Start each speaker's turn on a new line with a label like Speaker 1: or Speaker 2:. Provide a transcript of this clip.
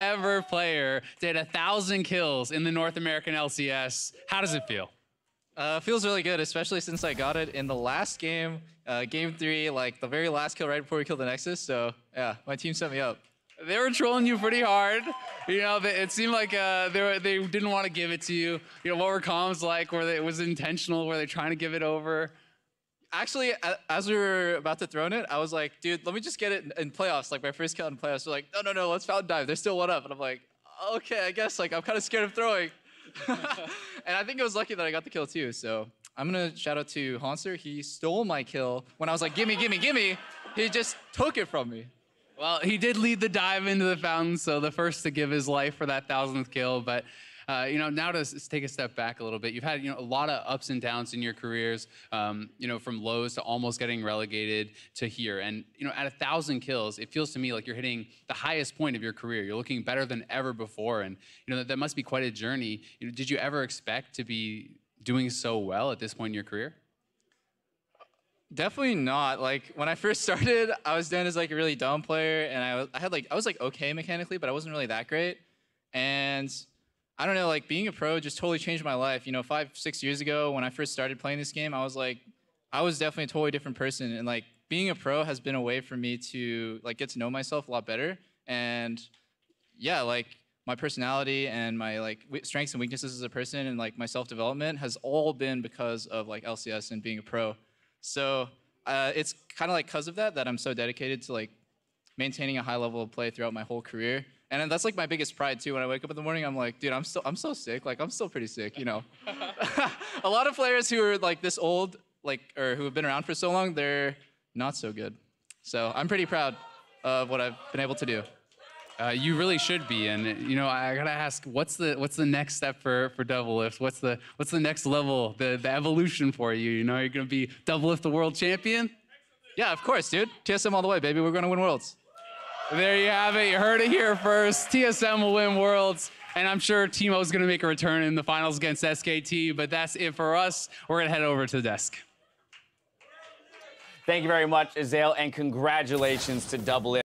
Speaker 1: ever player did a thousand kills in the North American LCS. How does it feel?
Speaker 2: Uh, feels really good, especially since I got it in the last game, uh, game three, like the very last kill right before we killed the Nexus. So yeah, my team set me up.
Speaker 1: They were trolling you pretty hard. You know, they, it seemed like uh, they were, they didn't want to give it to you. You know, what were comms like? Were they, it was intentional? Were they trying to give it over?
Speaker 2: Actually, as we were about to throw it, I was like, dude, let me just get it in playoffs. Like my first kill in playoffs. They're like, no, no, no, let's fountain dive. They're still one up. And I'm like, okay, I guess. Like I'm kind of scared of throwing. and I think it was lucky that I got the kill too. So I'm gonna shout out to Hauntzer. He stole my kill when I was like, gimme, gimme, gimme. He just took it from me.
Speaker 1: Well, he did lead the dive into the fountain, so the first to give his life for that thousandth kill. But uh, you know, now to take a step back a little bit, you've had you know a lot of ups and downs in your careers. Um, you know, from lows to almost getting relegated to here, and you know, at a thousand kills, it feels to me like you're hitting the highest point of your career. You're looking better than ever before, and you know that, that must be quite a journey. You know, did you ever expect to be doing so well at this point in your career?
Speaker 2: Definitely not. Like when I first started, I was done as like a really dumb player, and I, was, I had like I was like okay mechanically, but I wasn't really that great. And I don't know, like being a pro just totally changed my life. You know, five, six years ago when I first started playing this game, I was like, I was definitely a totally different person. And like being a pro has been a way for me to like get to know myself a lot better. And yeah, like my personality and my like strengths and weaknesses as a person and like my self-development has all been because of like LCS and being a pro. So uh, it's kind of like because of that that I'm so dedicated to like maintaining a high level of play throughout my whole career. And that's like my biggest pride too. When I wake up in the morning, I'm like, dude, I'm still, I'm so sick. Like, I'm still pretty sick, you know. a lot of players who are like this old, like, or who have been around for so long, they're not so good. So I'm pretty proud of what I've been able to do.
Speaker 1: Uh, you really should be, and you know I gotta ask, what's the what's the next step for for Doublelift? What's the what's the next level, the the evolution for you? You know, you're gonna be Doublelift the world champion.
Speaker 2: Yeah, of course, dude. TSM all the way, baby. We're gonna win worlds.
Speaker 1: There you have it. You heard it here first. TSM will win Worlds. And I'm sure Teemo is going to make a return in the finals against SKT. But that's it for us. We're going to head over to the desk.
Speaker 3: Thank you very much, Azael, and congratulations to Doublelift.